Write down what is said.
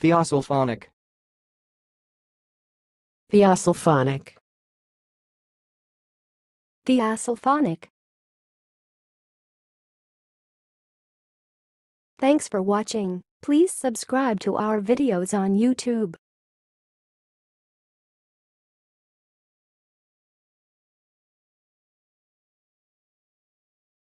Theosulfonic. Theosulfonic. Theosulfonic. Thanks for watching. Please subscribe to our videos on YouTube.